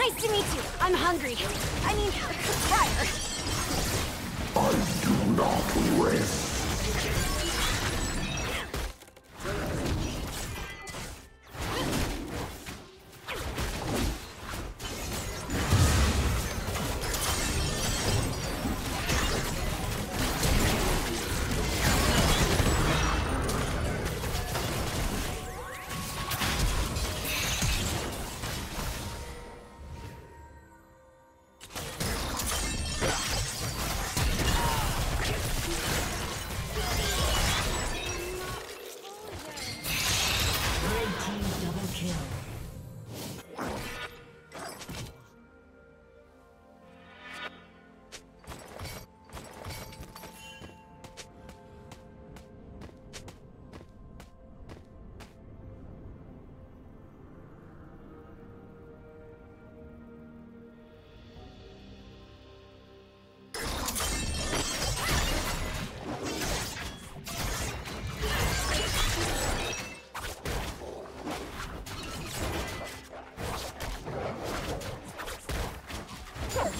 Nice to meet you. I'm hungry. I mean, Briar. I do not rest. Triple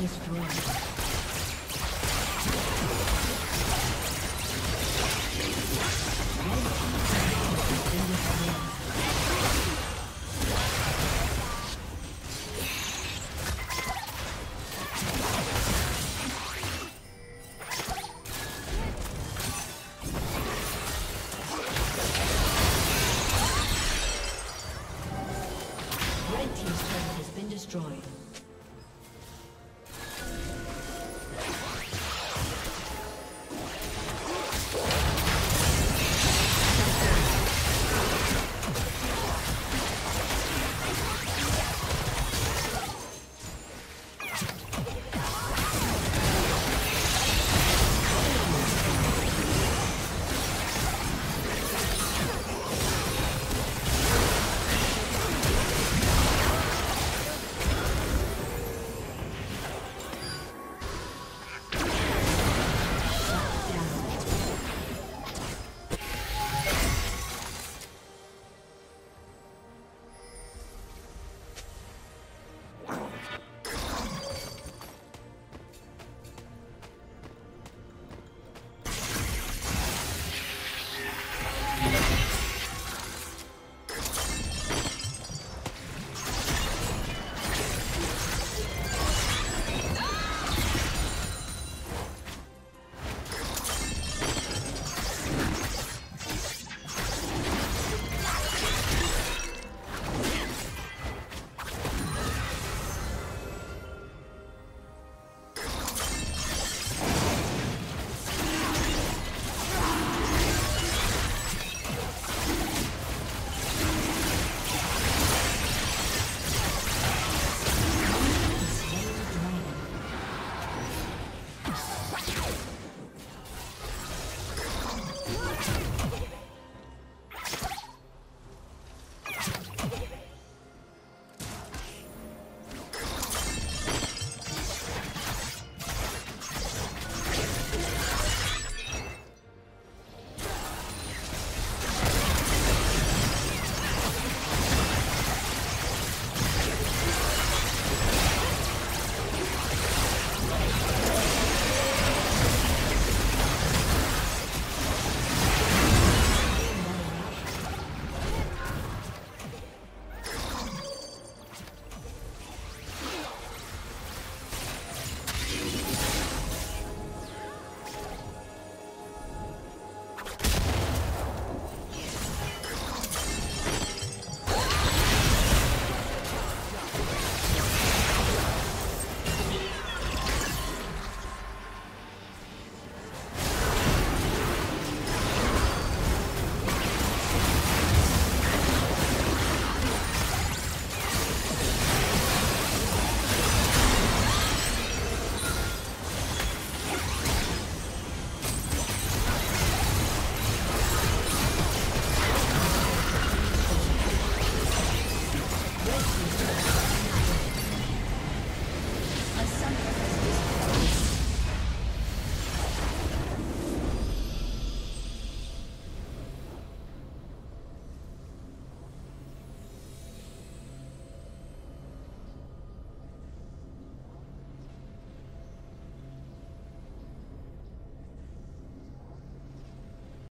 Destroyed.